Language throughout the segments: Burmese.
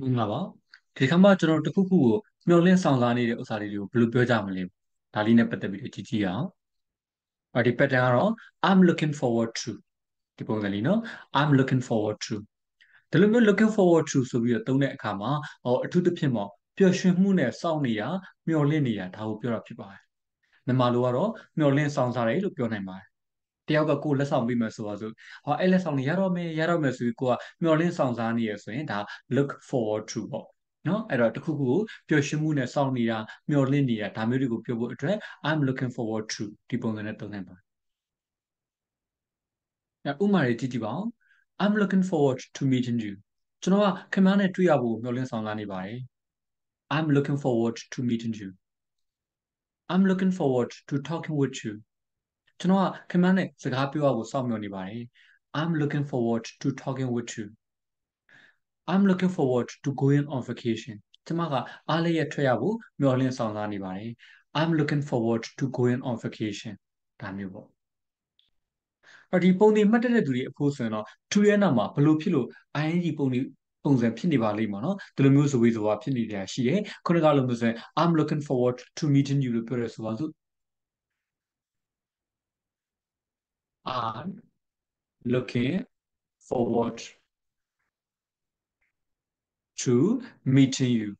မင်္ဂလာပါဒီခါမှကျွန်တော်တခုခုကိုမျှော်လင့်ဆောင်စားနေတဲ့ဥစ္စာလေးတွေကိုဘယ်လိုပြောကြမလဲဒါလေးနဲ့ပတ်သက်ပြီးတော့ကြည့်ကြည့်အောင်အဲဒီ pattern ကတော့ I'm looking forward to ဒီပုံစံလေးနော် I'm looking forward to ဒီလိုမျိုး looking forward to ဆိုပြီးတော့သုံးတဲ့အခါမှာဟောအထူးသဖြင့်ပေါ့ပျော်ရွှင်မှုနဲ့စောင့်နေတာမျှော်လင့်နေတာဒါကိုပြောတာဖြစ်ပါတယ်မြန်မာလိုကတော့မျှော်လင့်ဆောင်စားတယ်လို့ပြောနိုင်ပါတယ် တယောက်ကကိုယ်လက်ဆောင်ပေးမယ်ဆိုပါစို့ဟောအဲ့လက်ဆောင်လေးရတော့မယ်ရတော့မယ်ဆိုပြီးကိုကမျှော်လင့်ဆောင်စားနေရဆိုရင်ဒါ look forward to ပေါ့နော်အဲ့တော့တခုခုကိုပျော်ရွှင်မှုနဲ့စောင့်နေတာမျှော်လင့်နေတာဒါမျိုးတွေကိုပြောဖို့အတွက် I'm looking forward to ဒီပုံစံနဲ့သုံးနိုင်ပါတယ်ဥပမာတွေကြည့်ကြည့်ပါဦး I'm looking forward to meeting you ကျွန်တော်ကခင်ဗျားနဲ့တွေ့ရဖို့မျှော်လင့်ဆောင်လာနေပါတယ် I'm looking forward to meeting you I'm looking forward to talking with you ကျွန်တော်ကခင်ဗျားနဲ့စကားပြောရဖို့စောင့်မျှော်နေပါတယ် I'm looking forward to talking with you I'm looking forward to going on vacation ကျွန်မကအားလျက်ထွက်ရဖို့မျှော်လင့်ဆောင်စားနေပါတယ် I'm looking forward to going on vacation ဒါမျိုးပေါ့အဲ့ဒီပုံတွေမှတ်တတ်တဲ့သူတွေအဖို့ဆိုရင်တော့ to ရဲ့နောက်မှာဘလို့ဖြစ်လို့ ing ပုံတွေပုံစံဖြစ်နေပါလိမ့်မှာနော်ဒီလိုမျိုးဆိုပြီးဆိုတာဖြစ်နေတယ်ရှိတယ်ခုနကလိုမျိုးဆိုရင် I'm looking forward to meeting you လို့ပြောရဆိုပါစို့ I'm looking forward to meeting you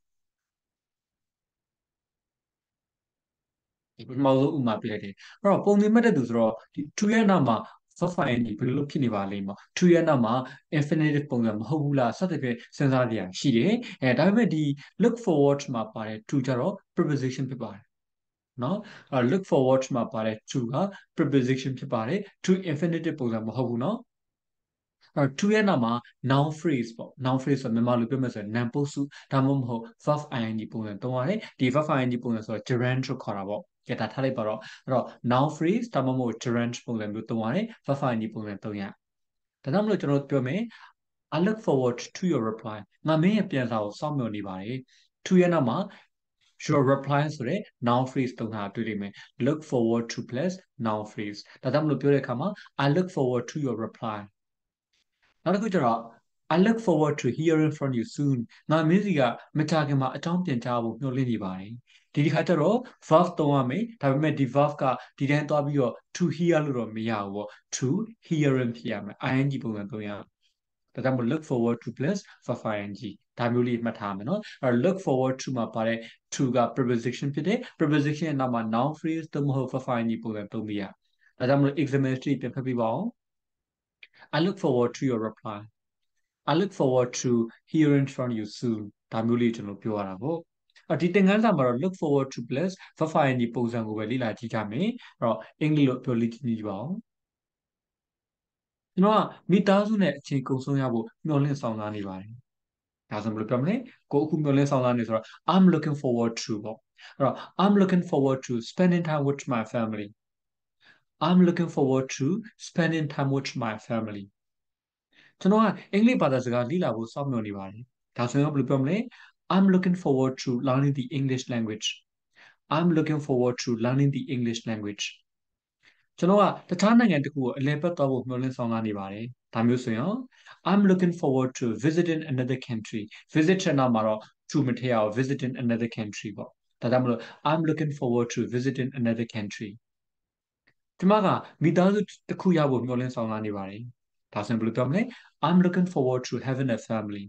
ဒီပထမဆုံးဥမာပြလိုက်တယ်အဲ့တော့ပုံသင်မှတ်တဲ့သူဆိုတော့ဒီ to ရဲ့နောက်မှာ verb ing ဘယ်လိုဖြစ်နေပါလိမ့်မ to ရဲ့နောက်မှာ infinitive ပုံစံမဟုတ်ဘူးလားစသဖြင့်စဉ်းစားကြရရှိတယ်အဲဒါပေမဲ့ဒီ look forward မှာပါတဲ့ to ကြတော့ preposition ဖြစ်ပါတယ် နော်အဲ look forward မှာပါတဲ့ to က preposition ဖြစ်ပါတယ် to infinitive ပုံစံမဟုတ်ဘူးနော်အဲ to ရဲ့နောက်မှာ noun phrase ပေါ့ noun phrase ဆိုမြန်မာလိုပြောမယ်ဆိုရင် noun ပုစုဒါမှမဟုတ် verb ing ပုံစံသုံးရတယ်ဒီ verb ing ပုံစံဆိုတော့ gerund လို့ခေါ်တာပေါ့ကဲဒါထားလိုက်ပါတော့အဲ့တော့ noun phrase ဒါမှမဟုတ် gerund ပုံစံမျိုးသုံးရတယ် verb ing ပုံစံသုံးရဒါကြောင့်မလို့ကျွန်တော်ပြောမယ် I look forward to your reply ငါမင်းရဲ့ပြန်စာကိုစောင့်မျှော်နေပါတယ် to ရဲ့နောက်မှာ your reply ဆိုတဲ့ noun phrase သုံးတာတွေ့လိမ့်မယ် look forward to plus noun phrase ဒါကြောင့်မလို့ပြောတဲ့အခါမှာ I look forward to your reply နောက်တစ်ခုကျတော့ I look forward to hearing from you soon ငါမင်းစီကမကြခင်မှာအကြောင်းပြန်ကြားဖို့မျှော်လင့်နေပါတယ်ဒီဒီခါကျတော့ verb သုံးရမယ်ဒါပေမဲ့ဒီ verb ကဒီတိုင်းသွားပြီးတော့ to hear လို့တော့မရဘူးပေါ့ to hearing ဖြစ်ရမယ် ing ပုံစံသုံးရဒါကြောင့်မို့ look forward to plus verb ing ဒါမျိုးလေးမှတ်ထားမယ်နော်အဲ look forward to မှာပါတဲ့ to က preposition ဖြစ်တယ် preposition ရဲ့နောက်မှာ noun phrase သို့မဟုတ် verb ing ပုံစံသုံးပြရဒါကြောင့်မို့ example 3ပြန်ဖတ်ပြပါဦး I look forward to your reply I look forward to hearing from you soon ဒါမျိုးလေးကျွန်တော်ပြောရတာပေါ့အဒီသင်ခန်းစာမှာတော့ look forward to plus verb ing ပုံစံကိုပဲလေ့လာကြည့်ကြမယ်အဲ့တော့အင်္ဂလိပ်လိုပြောလိကြည့်ကြည့်ပါဦးကျွန်တော်ကမိသားစုနဲ့အချိန်ကုန်ဆုံးရဖို့မျှော်လင့်ဆောင်စားနေပါတယ် ဒါဆိုဘယ်လိုပြောမလဲကိုအခုမျှော်လင့်ဆောင်စားနေဆိုတော့ I'm looking forward to ပေါ့အဲ့တော့ I'm looking forward to spending time with my family I'm looking forward to spending time with my family ကျွန်တော်ကအင်္ဂလိပ်ဘာသာစကားလေ့လာဖို့စောင့်မျှော်နေပါတယ်ဒါဆိုရင်ဘယ်လိုပြောမလဲ I'm looking forward to learning the English language I'm looking forward to learning the English language ကျွန်တော်ကတခြားနိုင်ငံတစ်ခုကိုအလည်ပတ်သွားဖို့မျှော်လင့်ဆောင်လာနေပါတယ်ဒါမျိုးဆိုရင် I'm looking forward to visiting another country visit ချင်တာမှာတော့ to မထည့်ရအောင် visiting another country ပေါ့ဒါကြောင့်မလို့ I'm looking forward to visiting another country ဒီမှာကမိသားစုတစ်ခုရဖို့မျှော်လင့်ဆောင်လာနေပါတယ်ဒါဆိုရင်ဘယ်လိုပြောမလဲ I'm looking forward to having a family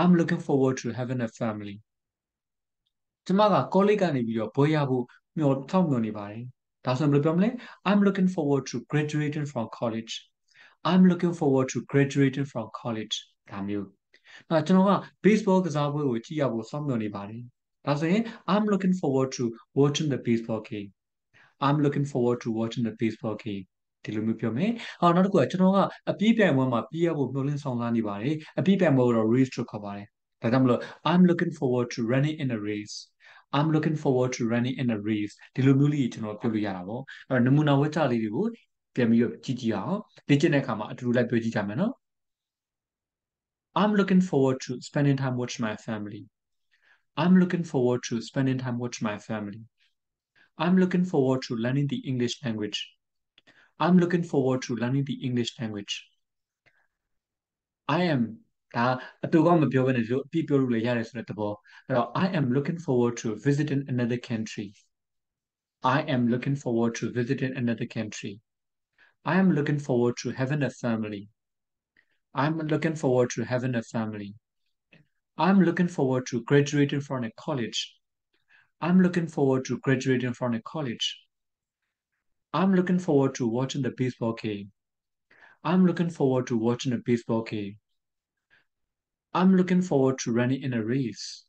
I'm looking forward to having a family ကျမက college ကနေပြီးတော့ဘွဲရဖို့မျှော်ထောက်မျှော်နေပါတယ် ဒါဆိုရင်ဘယ်လိုပြောမလဲ I'm looking forward to graduating from college I'm looking forward to graduating from college ဒါမျိုးအဲကျွန်တော်က baseball ကစားပွဲကိုကြည့်ရဖို့စောင့်မျှော်နေပါတယ်ဒါဆိုရင် I'm looking forward to watching the baseball game I'm looking forward to watching the baseball game ဒီလိုမျိုးပြောမယ်။အော်နောက်တစ်ခုကကျွန်တော်ကအပြေးပြိုင်ပွဲမှာပြေးရဖို့မျှော်လင့်ဆောင်လာနေပါတယ်။အပြေးပြိုင်ပွဲကိုတော့ race လို့ခေါ်ပါတယ်။ဒါကြောင့်မလို့ I'm looking forward to running in a race I'm looking forward to running in a race ဒီလိုမျိုးလေးကျွန်တော်ပြောလို့ရတာပေါ့။အဲ့တော့နမူနာဝတ်ကြလေးတွေကိုပြန်ပြီးတော့ကြည့်ကြည့်အောင်။လေ့ကျင့်တဲ့အခါမှာအတူတူလိုက်ပြောကြည့်ကြမယ်နော်။ I'm looking forward to spending time with my family. I'm looking forward to spending time with my family. I'm looking forward to learning the English language. I'm looking forward to learning the English language. I am ဒါအတူကမပြောဘဲနဲ့ဒီလိုအပြည့်ပြောလို့လည်းရတယ်ဆိုတဲ့သဘောအဲ့တော့ I am looking forward to visiting another country I am looking forward to visiting another country I am looking forward to having a family I'm looking forward to having a family I'm looking forward to graduating from a college I'm looking forward to graduating from a college I'm looking forward to watching the baseball game I'm looking forward to watching a baseball game I'm looking forward to running in a race.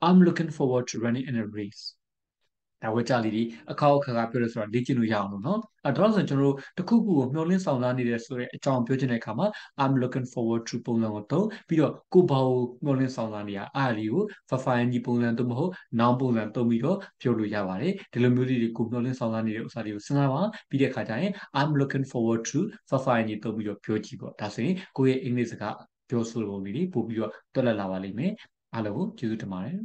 I'm looking forward to running in a race. ဒါဝေကြလေးဒီအခောက်အခါကပြောလို့ဆိုတော့လေ့ကျင့်လို့ရအောင်လို့နော်အဲဒါဆိုကျွန်တော်တို့တခုခုကိုမျှော်လင့်ဆောင်စားနေတဲ့ဆိုတဲ့အကြောင်းပြောချင်တဲ့အခါမှာ I'm looking forward to ပုံစံကိုသုံးပြီးတော့ကိုဘာကိုမျှော်လင့်ဆောင်စားနေရအားလေးကို verify ကြီးပုံစံသို့မဟုတ် noun ပုံစံသုံးပြီးတော့ပြောလို့ရပါတယ်ဒီလိုမျိုးလေးတွေကိုမျှော်လင့်ဆောင်စားနေတဲ့ဥစ္စာတွေကိုစဉ်းစားပါပြီးတဲ့အခါကျရင် I'm looking forward to verify ကြီးသုံးပြီးတော့ပြောကြည့်ပေါ့ဒါဆိုရင်ကိုယ့်ရဲ့အင်္ဂလိပ်စကား ပြောဆိုပုံလေးတွေပို့ပြီးတော့တွက်လက်လာပါလိမ့်မယ်အားလုံးကိုကျေးဇူးတင်ပါတယ်